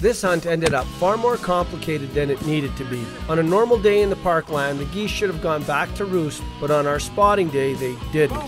This hunt ended up far more complicated than it needed to be. On a normal day in the parkland, the geese should have gone back to roost, but on our spotting day, they didn't.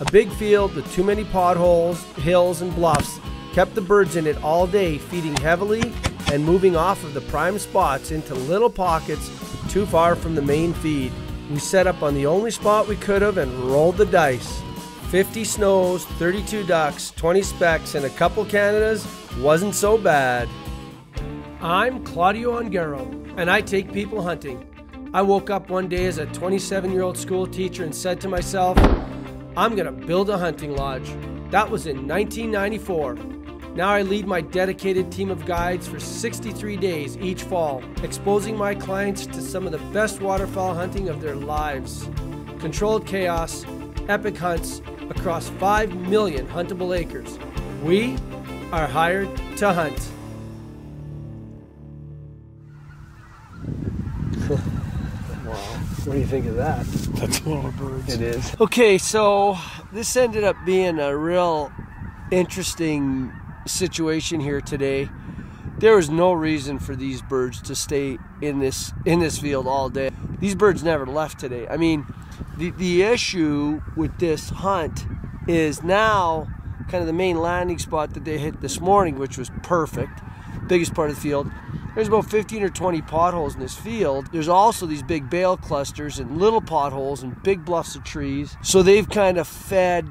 A big field with too many potholes, hills, and bluffs kept the birds in it all day, feeding heavily and moving off of the prime spots into little pockets too far from the main feed. We set up on the only spot we could have and rolled the dice. 50 snows, 32 ducks, 20 specks, and a couple Canadas wasn't so bad. I'm Claudio Ongaro, and I take people hunting. I woke up one day as a 27 year old school teacher and said to myself, I'm going to build a hunting lodge. That was in 1994. Now I lead my dedicated team of guides for 63 days each fall, exposing my clients to some of the best waterfowl hunting of their lives. Controlled chaos, epic hunts across 5 million huntable acres. We are hired to hunt. What do you think of that? That's a lot of birds. It is. Okay, so this ended up being a real interesting situation here today. There was no reason for these birds to stay in this in this field all day. These birds never left today. I mean, the the issue with this hunt is now kind of the main landing spot that they hit this morning, which was perfect, biggest part of the field. There's about 15 or 20 potholes in this field. There's also these big bale clusters and little potholes and big bluffs of trees. So they've kind of fed,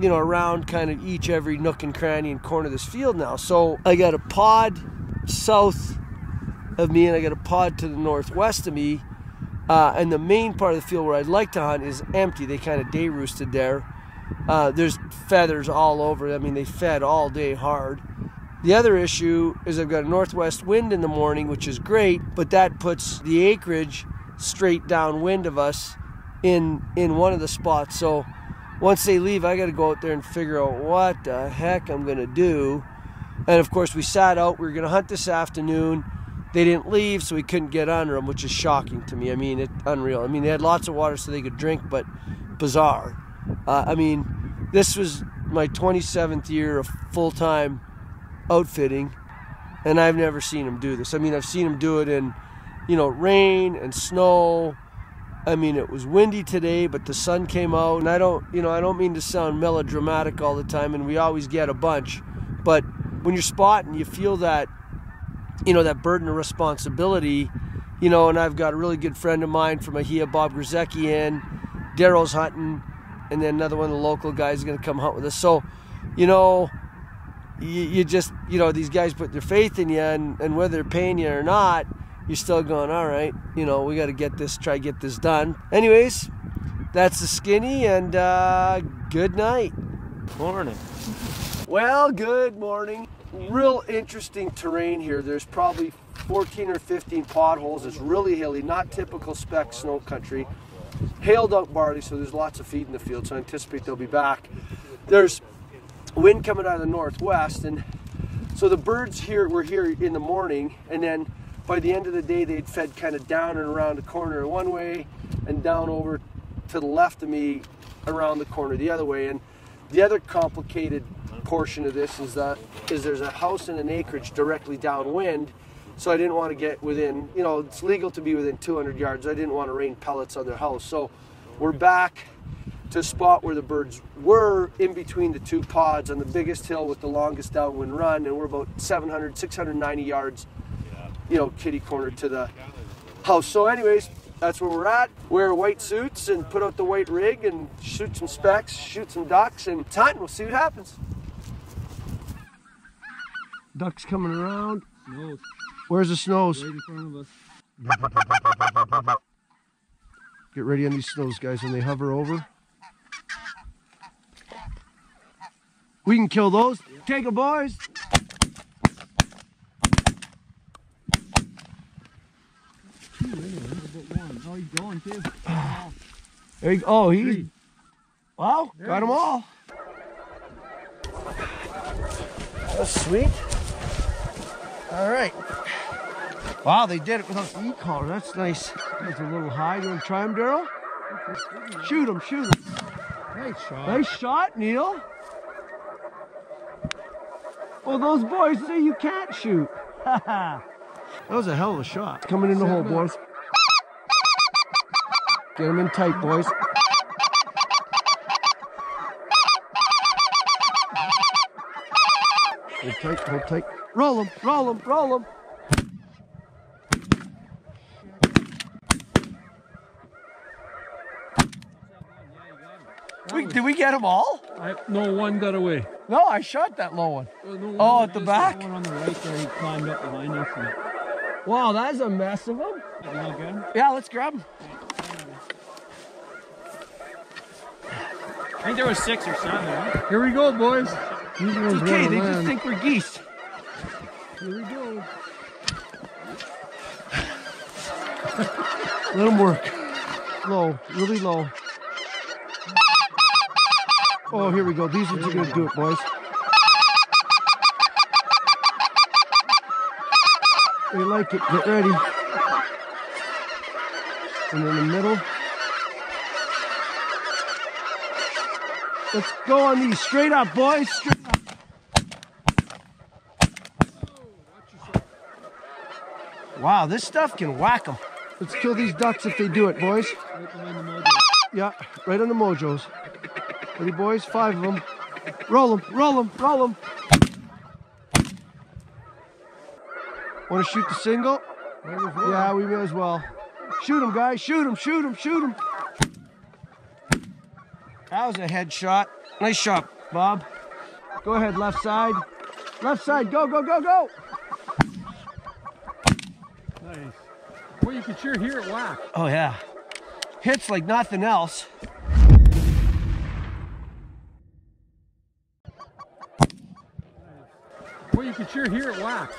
you know, around kind of each every nook and cranny and corner of this field now. So I got a pod south of me and I got a pod to the northwest of me. Uh, and the main part of the field where I'd like to hunt is empty. They kind of day roosted there. Uh, there's feathers all over. I mean, they fed all day hard. The other issue is I've got a northwest wind in the morning, which is great, but that puts the acreage straight downwind of us in in one of the spots. So once they leave, I got to go out there and figure out what the heck I'm going to do. And of course, we sat out. We were going to hunt this afternoon. They didn't leave, so we couldn't get under them, which is shocking to me. I mean, it unreal. I mean, they had lots of water so they could drink, but bizarre. Uh, I mean, this was my 27th year of full time outfitting, and I've never seen him do this. I mean, I've seen him do it in, you know, rain and snow. I mean, it was windy today, but the sun came out, and I don't, you know, I don't mean to sound melodramatic all the time, and we always get a bunch, but when you're spotting, you feel that, you know, that burden of responsibility, you know, and I've got a really good friend of mine from Ohio, Bob Grzecki, in. Daryl's hunting, and then another one of the local guys is going to come hunt with us. So, you know, you, you just you know these guys put their faith in you and, and whether they're paying you or not you're still going all right you know we got to get this try get this done. Anyways that's the skinny and uh, good night. Morning. well good morning. Real interesting terrain here. There's probably 14 or 15 potholes. It's really hilly not typical spec snow country. Hailed out barley so there's lots of feed in the field so i anticipate they'll be back. There's wind coming out of the northwest and so the birds here were here in the morning and then by the end of the day they'd fed kind of down and around the corner one way and down over to the left of me around the corner the other way and the other complicated portion of this is that is there's a house and an acreage directly downwind so I didn't want to get within you know it's legal to be within 200 yards I didn't want to rain pellets on their house so we're back to a spot where the birds were in between the two pods on the biggest hill with the longest downwind run and we're about 700 690 yards you know kitty corner to the house. So anyways that's where we're at. Wear white suits and put out the white rig and shoot some specks shoot some ducks and hunt we'll see what happens. Ducks coming around. No, where's the snows? Right in front of us. get ready on these snows guys when they hover over we can kill those take it boys Two anyway, but one. Oh, he's going too. There you go. Oh. Three. Wow, There got them is. all. That's sweet. All right. Wow, they did it without the e-collar. That's nice. That's a little high. You want to try him, Daryl? Shoot him, shoot him. Nice shot. Nice shot, Neil. Well, those boys say you can't shoot. that was a hell of a shot. Coming in the hole, boys. Get him in tight, boys. Hold tight, hold tight. Roll him, roll him, roll him. We, did we get them all? I, no, one got away. No, I shot that low one. Uh, no, Oh, one at the missed, back? One on the right there, he climbed up behind us. And, Wow, that's a mess of them. you not get him? Yeah, let's grab them. I think there was six or seven. Right? Here we go, boys. These It's okay, wanna they just think we're geese. Here we go. Let them work. Low, really low. Oh, here we go. These are going to do it, boys. They like it. Get ready. And in the middle. Let's go on these. Straight up, boys. Straight up. Wow, this stuff can whack them. Let's kill these ducks if they do it, boys. Yeah, right on the mojos. Ready, boys? Five of them. Roll them, roll them, roll them. Want to shoot the single? Yeah, we may as well. Shoot him, guys. Shoot him, shoot him, shoot him. That was a headshot. Nice shot, Bob. Go ahead, left side. Left side, go, go, go, go. Nice. Well, you can sure hear it whack. Oh, yeah. Hits like nothing else. Well, you can sure hear it whack.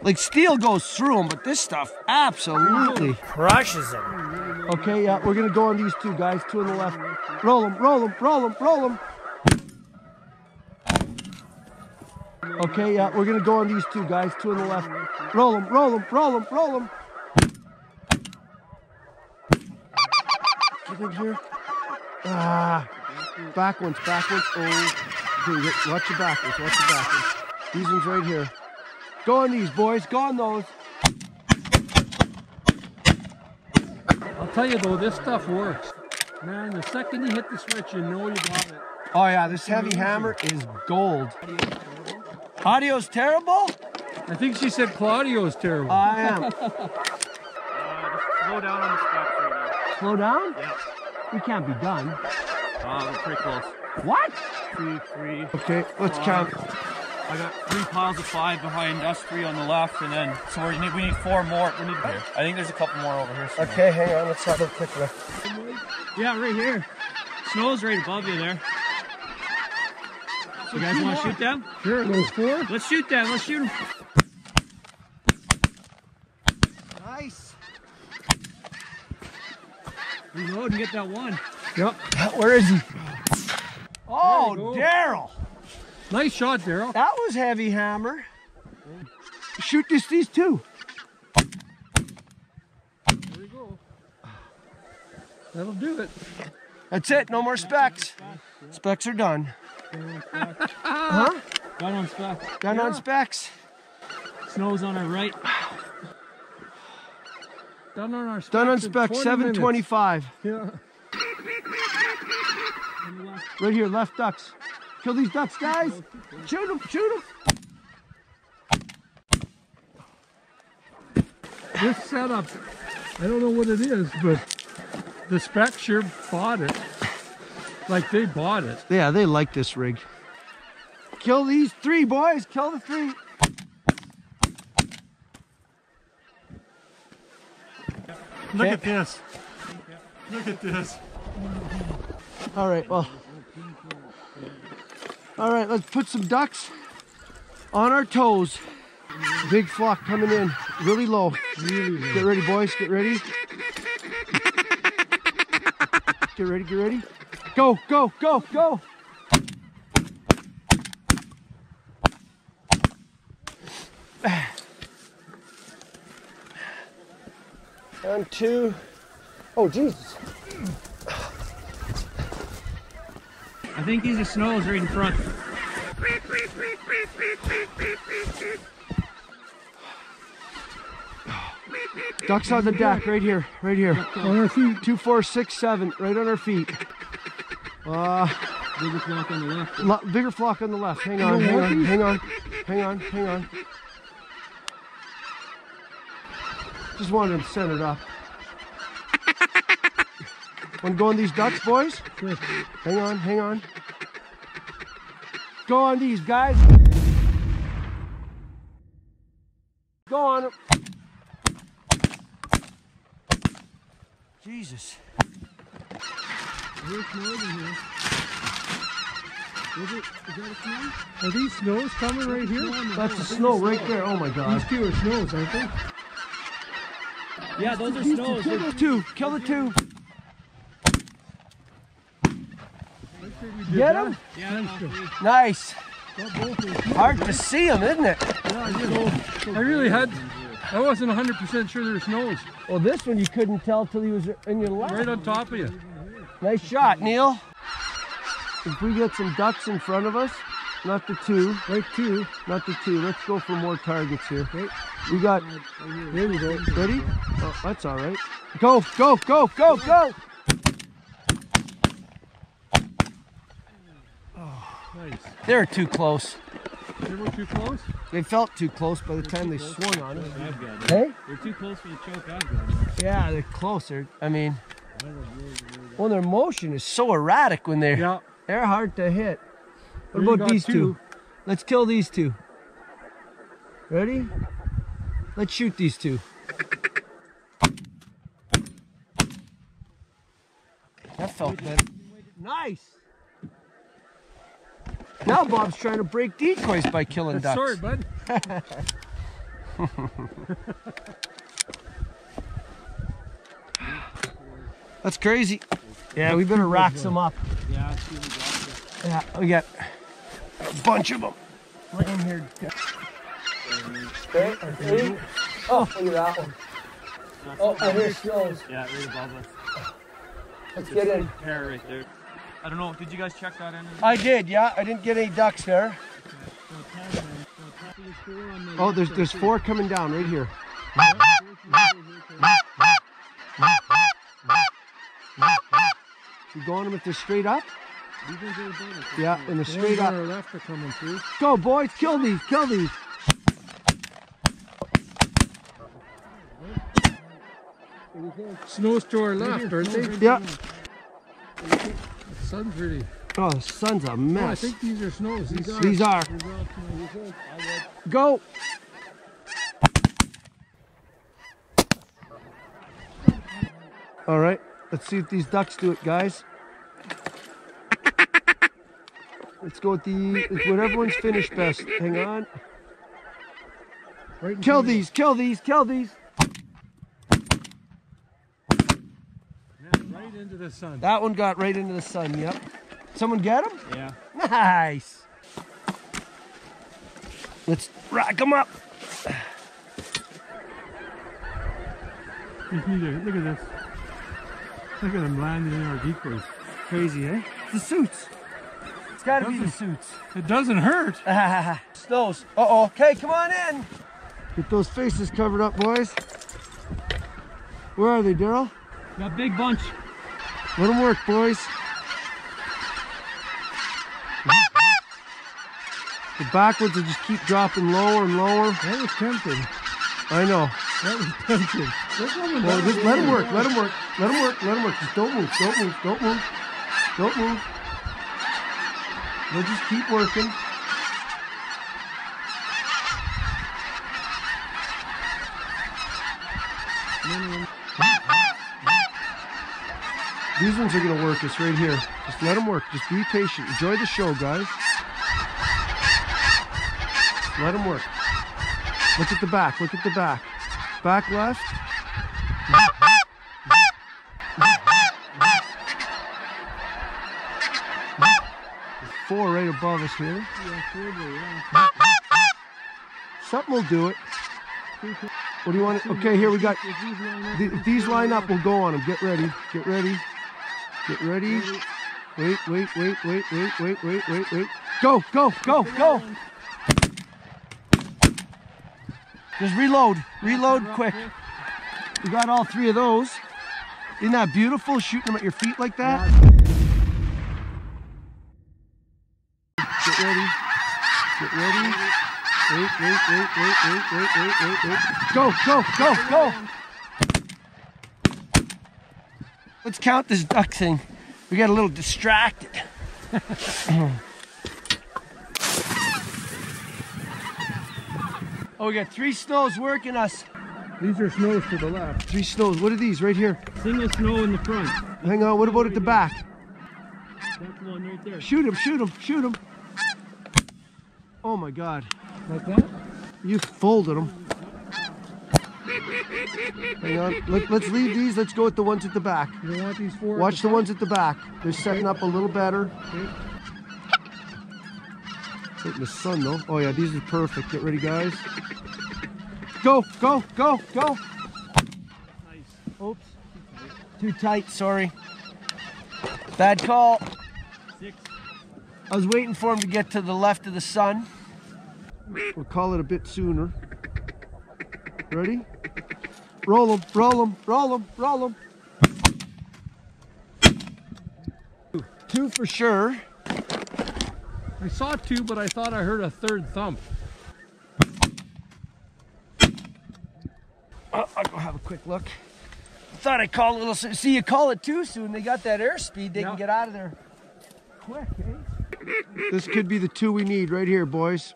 Like steel goes through them, but this stuff absolutely Crushes them. Okay, yeah, we're gonna go on these two guys, two on the left. Roll them, roll them, roll them, roll them. Okay, yeah, we're gonna go on these two guys, two on the left. Roll them, roll them, roll them, roll them. Get in here. Ah, back ones, back ones. Oh, dude, watch your back ones, watch your back ones. These ones right here. Go on these, boys, go on those. I'll tell you though, this stuff works. Man, the second you hit the switch, you know you got it. Oh yeah, this Hevi-Hammer is gold. Audio's terrible? I think she said Claudio's terrible. I am. Slow down on the steps right now. Slow down? Yeah. We can't be done. Uh, we're pretty close. What? Three, three. Okay, let's count. I got three piles of five behind us, three on the left, and then so we need we need four more. We need. I think there's a couple more over here. somewhere. Okay, hang on, let's have a quick look. Yeah, right here. Snow's right above you there. So You guys want to shoot them? Sure, those four? Let's shoot them. Let's shoot them. Nice. Reload and get that one. Yep. Where is he? Oh, There you go. Daryl. Nice shot, Daryl. That was Hevi-Hammer. Shoot this, these two. There we go. That'll do it. That's it, no more specs. Specs are done. Huh? Gun on spec. Done on specs. Snow's on our right. Done on our specs. Done on specs in specs, 20 725. minutes. Right here, left ducks. Kill these ducks, guys. Shoot them, shoot them. This setup, I don't know what it is, but the spec sure bought it. Like they bought it. Yeah, they like this rig. Kill these three, boys. Kill the three. Look at this. Look at this. All right, well. All right, let's put some ducks on our toes. Big flock coming in, really low. Get ready, boys. Get ready. Get ready, get ready. Go, go, go, go. One, two. Oh, Jesus. I think these are snows right in front. Ducks on the deck, right here, right here. On our feet. Two, four, six, seven, right on our feet. Uh, Bigger flock on the left. lo- bigger flock on the left. Hang on, hang on, hang on, hang on, hang on. Just wanted to them centered up. Want to go on these ducks, boys? Hang on, hang on. Go on these, guys. Go on. Jesus. There's snow in here. Is it? Is that a snow? Are these snows coming right here? That's the snow right there. Oh my God. These two are snows, aren't they? Yeah, those are Kill snows. the two. Kill the two. Get him? Yeah, Nice job. Nice. Got both of them. Hard to see him, isn't it? Yeah, I. I really had. I wasn't 100% sure they're snows. Well, this one you couldn't tell till he was in your lap. Right on top of you. Nice shot, Neil. If we get some ducks in front of us, not the two, Right two. not the two. Let's go for more targets here. Right. We got There we go. ready. Oh, that's all right. Go, go, go, go, go. Nice. They're too close. They were too close? They felt too close by the time they swung on us. I've it. Hey? They're too close for the choke I've got. Yeah, they're closer. I mean, well, their motion is so erratic when they're Yeah. they're hard to hit. What Well, you about these two? two. Let's kill these two. Ready? Let's shoot these two. That felt good. Nice. Now Bob's trying to break decoys by killing ducks. Sorry, bud. That's crazy. Yeah, we better rack some up. Yeah, it's really got Yeah, we got a bunch of them laying here. Okay, three. Oh, look at that one. Oh, I hear snows. Yeah, right above us. Let's get in. Pair right there. I don't know. Did you guys check that in? I did, yeah. I didn't get any ducks there. Oh, there's there's four coming down right here. You go on them if they're straight up? Yeah, and they're straight up. left are coming through. Go, boys, kill these, kill these. Snows to our left, aren't they? Yeah. Sun's really. Oh, the sun's a Oh, I mess. think these are snows. These are. These are. Go. All right, let's see if these ducks do it, guys. Let's go with the whatever one's finished best. Hang on. Right Kill these, kill these, kill these. us. Right into the sun. That one got right into the sun, yep. Someone get him? Yeah. Nice. Let's rack them up. Just need to look at this. Look at them landing in our decoys. Crazy, eh? The suits. It's gotta be the suits. It doesn't hurt. Snows. Uh oh. Okay, come on in. Get those faces covered up, boys. Where are they, Daryl? Got big bunch. Let them work, boys. The backwards will just keep dropping lower and lower. That was tempting. I know. That was tempting. Well, just let them work. Let them work. Let them work. Let them work. Just don't move. Don't move. Don't move. Don't move. They'll just keep working. These ones are gonna work us right here. Just let them work. Just be patient. Enjoy the show, guys. Let them work. Look at the back. Look at the back. Back left. Four right above us here. Something will do it. What do you want? Okay, here we got. These line up, we'll go on them. Get ready. Get ready. Get ready. Wait, wait, wait, wait, wait, wait, wait, wait, wait. Go, go, go, go. Just reload. Reload quick. We got all three of those. Isn't that beautiful, shooting them at your feet like that? Get ready. Get ready. Wait, wait, wait, wait, wait, wait, wait, wait, wait. Go, go, go, go. Let's count this duck thing. We got a little distracted. oh, we got three snows working us. These are snows to the left. Three snows. What are these right here? Single snow in the front. Hang on. What about at the back? That's one right there. Shoot him, shoot him, shoot him. Oh my God. Like that? You folded them. Hang on. Let, us leave these. Let's go with the ones at the back. You want these four? Watch the ones at the back. They're setting up a little better. Hitting the sun though. Oh yeah, these are perfect. Get ready, guys. Go, go, go, go. Nice. Oops. Too tight, sorry. Bad call. Six. I was waiting for him to get to the left of the sun. We'll call it a bit sooner. Ready? Roll them, roll them, roll them, roll them. Two for sure. I saw two, but I thought I heard a third thump. Uh, I'll go have a quick look. I Thought I called a little. See, you call it too soon. They got that airspeed. They Yeah. can get out of there quick. Eh? This could be the two we need right here, boys.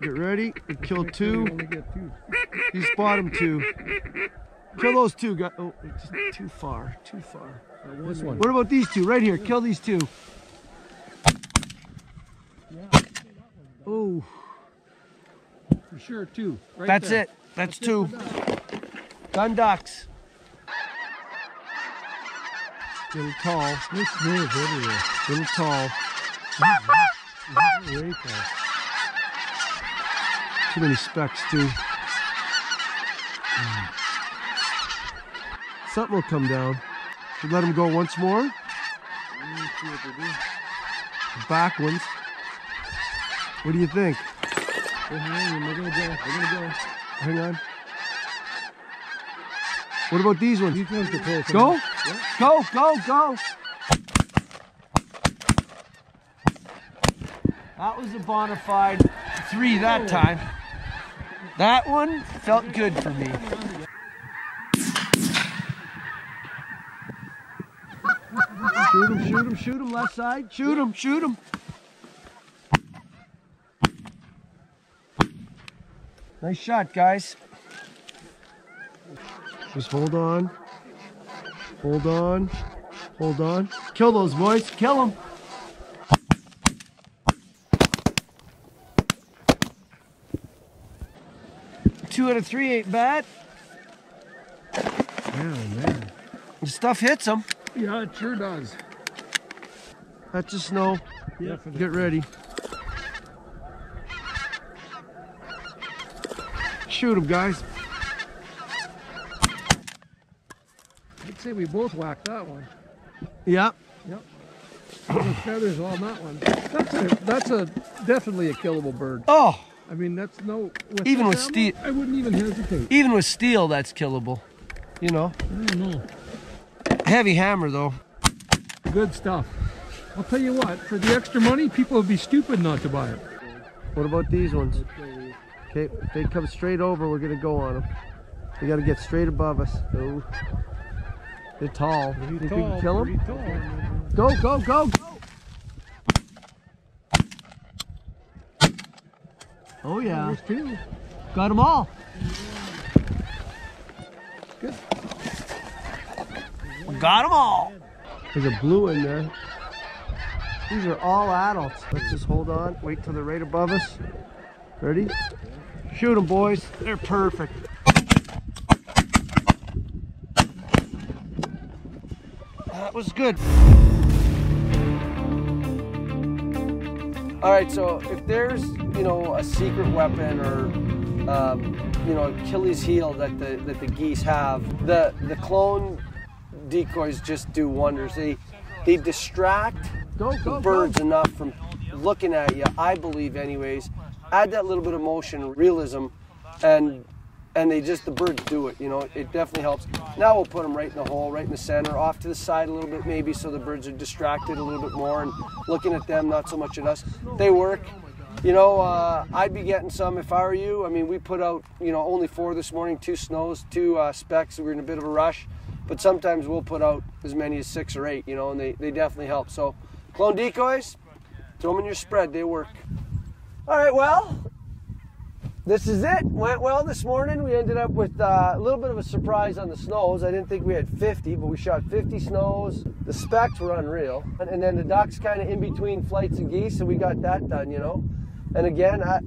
Get ready. We killed Make you two. Only get two. You spot them two. Kill those two, guys. Oh, it's just too far. Too far. This one. What about these two? Right here. Kill these two. Oh, For sure, two. Right that's there. it. That's two. Gun ducks. Little tall. This is everywhere. Little tall. Tall. Too many specks too. Something will come down. Should let them go once more. Back ones. What do you think? They're hanging. They're gonna go. They're gonna go. Hang on. What about these ones? These ones. Go, enough. go, go, go. That was a bona fide three that oh. time. That one felt good for me. Shoot him, shoot him, shoot him, left side. Shoot him, shoot him. Nice shot, guys. Just hold on. Hold on. Hold on. Kill those boys. Kill them. Two out of three ain't bad. Yeah, man. The stuff hits them. Yeah, it sure does. That's just snow. Definitely. Get ready. Shoot them, guys. I'd say we both whacked that one. Yeah. The feathers on that one. That's a, that's a definitely a killable bird. Oh, I mean, that's no. With Even with steel- I wouldn't even hesitate. even with steel, that's killable. You know, I don't know. Hevi-Hammer though. Good stuff. I'll tell you what, for the extra money, people would be stupid not to buy it. What about these ones? Okay, if they come straight over, we're gonna go on them. They gotta get straight above us. Oh, they're tall. Think we can kill them? tall. Go, go, go, go! Oh yeah, There's two. got them all. Good. Got them all. There's a blue in there. These are all adults. Let's just hold on. Wait till they're right above us. Ready? Shoot them, boys. They're perfect. That was good. All right, so if there's, you know, a secret weapon or, um, you know, Achilles heel that the that the geese have, the the clone decoys just do wonders. They they distract the birds enough from looking at you. I believe, anyways. Add that little bit of motion, realism, and and they just the birds do it. You know, it definitely helps. Now we'll put them right in the hole, right in the center, off to the side a little bit maybe, so the birds are distracted a little bit more and looking at them, not so much at us. They work. You know, uh, I'd be getting some if I were you. I mean, we put out, you know, only four this morning, two snows, two uh, specks. We we're in a bit of a rush, but sometimes we'll put out as many as six or eight, you know, and they, they definitely help. So, clone decoys, throw them in your spread, they work. All right, well, this is it. Went well this morning. We ended up with uh, a little bit of a surprise on the snows. I didn't think we had 50, but we shot 50 snows. The specs were unreal. And, and then the ducks kind of in between flights of geese, and we got that done, you know. And again, I,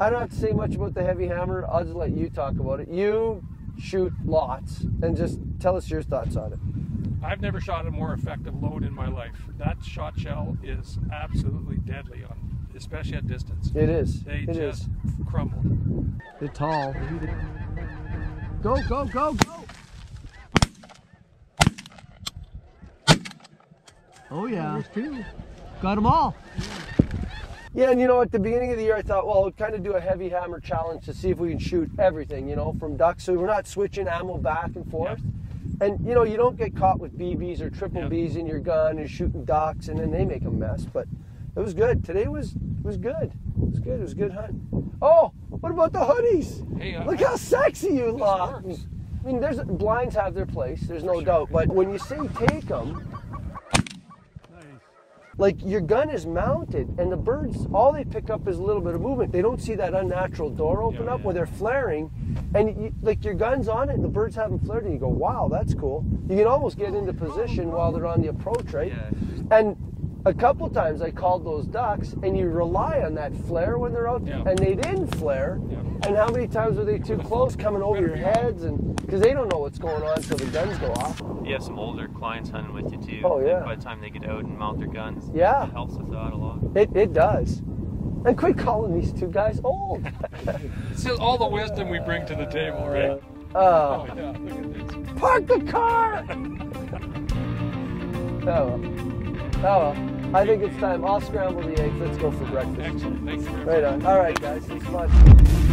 I don't have to say much about the Hevi-Hammer. I'll just let you talk about it. You shoot lots, and just tell us your thoughts on it. I've never shot a more effective load in my life. That shot shell is absolutely deadly on especially at distance. It is. They it just is. crumble. They're tall. Go, go, go, go. Oh yeah. Got them all. Yeah, and you know, at the beginning of the year, I thought, well, we'll kind of do a Hevi-Hammer challenge to see if we can shoot everything, you know, from ducks. So we're not switching ammo back and forth. And you know, you don't get caught with BBs or triple Yeah. Bs in your gun and shooting ducks, and then they make a mess. But it was good. Today was was good. It was good. It was a good hunt. Oh, what about the hoodies? Hey, uh, Look how sexy you look. I mean, there's blinds have their place. There's no sure. doubt. But when you say take them, like your gun is mounted, and the birds, all they pick up is a little bit of movement. They don't see that unnatural door open Yeah, up yeah. where they're flaring, and you, like your gun's on it, and the birds haven't flared, and you go, "Wow, that's cool." You can almost get into position while they're on the approach, right? Yeah. And a couple times I called those ducks, and you rely on that flare when they're out, there, Yeah. and they didn't flare. Yeah. And how many times were they too close, coming over your heads, and because they don't know what's going on until the guns go off. You have some older clients hunting with you too. Oh, yeah. By the time they get out and mount their guns, Yeah. it helps with that a lot. It, it does. And quit calling these two guys old. It's all the wisdom we bring to the table, right? Oh, Oh yeah, uh, look at this. park the car! oh, well. oh, well. I think it's time. I'll scramble the eggs. Let's go for breakfast. Excellent. Thanks very much. Right on. All right, guys. It's fun.